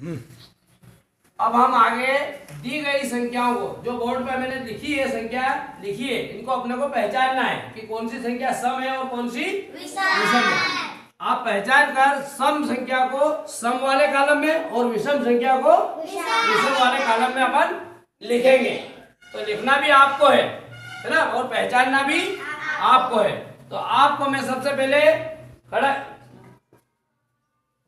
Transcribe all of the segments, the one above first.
अब हम आगे दी गई संख्याओं को जो बोर्ड पे मैंने लिखी है संख्या लिखी है इनको अपने को पहचानना है कि कौन सी संख्या सम है और कौन सी विषम है। आप पहचान कर सम संख्या को सम वाले कालम में और विषम संख्या को विषम। वाले कालम में अपन लिखेंगे। तो लिखना भी आपको है है ना? और पहचानना भी आपको है। तो आपको मैं सबसे पहले खड़ा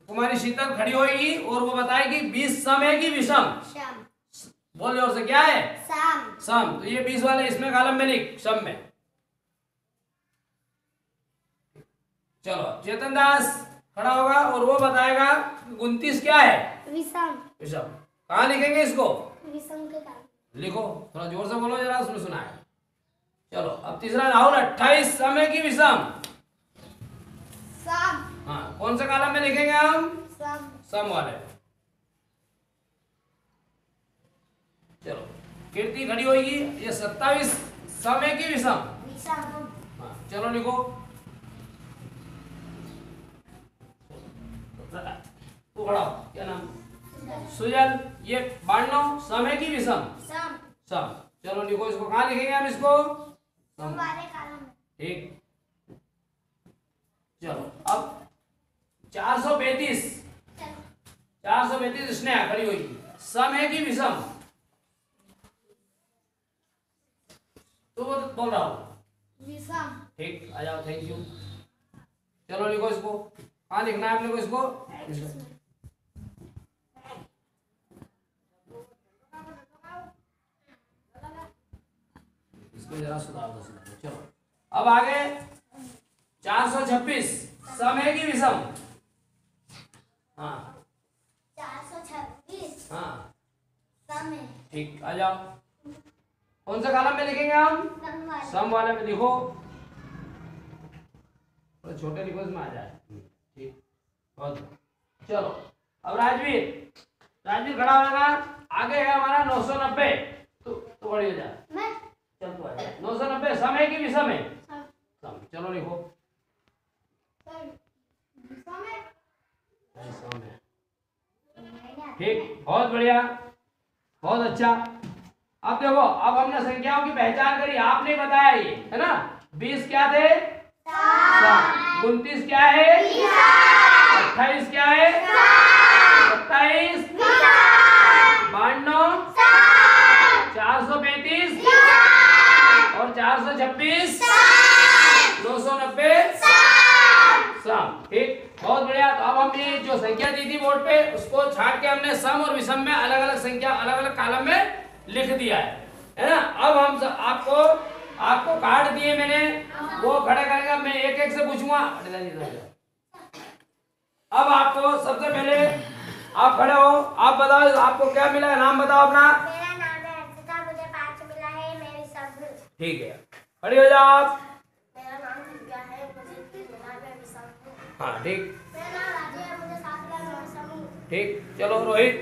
कुमारी शीतल खड़ी होगी और वो बताएगी बीस सम है कि विषम? बोल ज़ोर से क्या है? सम। तो ये बीस वाले इसमें कालम में लिख सम में। चलो चेतन दास खड़ा होगा और वो बताएगा उनतीस क्या है? विषम। विषम। कहा लिखेंगे इसको? विषम के लिखो थोड़ा ज़ोर से बोलो जरा उसमें सुना है चलो अब तीसरा राहुल अट्ठाईस समय की विषम? कौन से कॉलम में लिखेंगे हम? सम सम वाले। चलो कीर्ति खड़ी होगी ये सत्ताईस समय की विषम? हाँ चलो लिखो। तू खड़ा क्या नाम? सुजल। ये बान्नव समय की विषम? सम सम चलो लिखो इसको कहाँ लिखेंगे हम इसको? ठीक। चलो अब चार सौ पैंतीस। चार सौ पैंतीस स्नेहा खड़ी हुई। सम है कि विषम। तो वो बोल रहा हूँ। विषम। ठीक आ जाओ थैंक यू चलो लिखो इसको। हाँ लिखना है अपने को इसको? इसको जरा सुधार दो। चलो। अब आगे। चार सौ छब्बीस। समय की विषम। हाँ। चार सौ छब्बीस। हाँ। समय ठीक आ जाओ। कौन सा कॉलम में लिखेंगे हम? सम वाले। में लिखो। थोड़ा छोटे लिखो इसमें आ जाए। ठीक बहुत चलो अब राजवीर राजवीर खड़ा होगा आगे है हमारा नौ सौ नब्बे। तो तो बड़ी हो जा। मैं? चल तो आ नौ सौ नब्बे समय की विषम है? चलो लिखो। समय सम है? ठीक, बहुत बढ़िया, बहुत अच्छा। अब देखो, अब हमने संख्याओं की पहचान करी, आपने बताया ये, है ना? बीस क्या थे? उनतीस क्या है? अट्ठाईस क्या है? सत्ताईस। बानवे चार सौ पैंतीस। और चार सौ छब्बीस। दो सौ नब्बे। सम ठीक, बहुत बढ़िया। हमने जो संख्या दी थी बोर्ड पे उसको छाट के हमने सम और विषम में अलग अलग संख्या अलग अलग कॉलम में लिख दिया है। है ना? अब हम आपको आपको कार्ड दिए मैंने वो खड़े करेंगे मैं एक एक से पूछूँगा। अब आपको सबसे पहले आप खड़े हो आप बताओ आपको क्या मिला है? नाम बताओ अपना। ठीक है। खड़ी हो जाओ आप। हाँ ठीक मेरा नाम राज़ी है मुझे सात मिला है विषम ठीक चलो रोहित।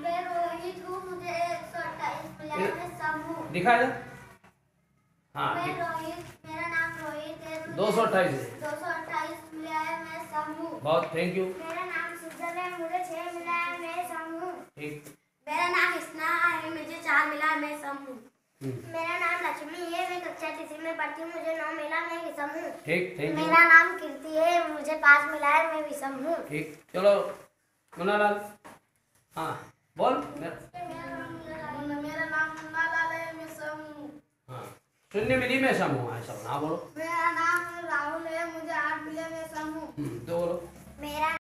मैं रोहित हूँ मुझे एक सौ अट्ठाईस मिला है। दिखा जा हाँ मैं रोहित मेरा नाम रोहित है दो सौ अट्ठाईस दो सौ अट्ठाईस मिला है मैं बहुत थैंक यू मेरा नाम सुजल है मुझे मिला है मैं ठीक। मेरा नाम है मुझे चार मिला है मैं हम्म, मेरा नाम लक्ष्मी है मैं कक्षा तीसरी में पढ़ती हूँ मुझे नौ मिला मैं समूह ठीक थैंक यू मेरा नाम कीर्ति है मुझे पाँच मिला है मैं विषम हूँ। ठीक चलो मुन्नालाल। हाँ बोल मेरा मेरा नाम मुन्नालाल है मैं समूह हाँ। शून्य मिली में समूह हाँ। सब हाँ बोलो। मेरा नाम राहुल है मुझे आठ मिले मैं समूह हम्म, तो बोलो।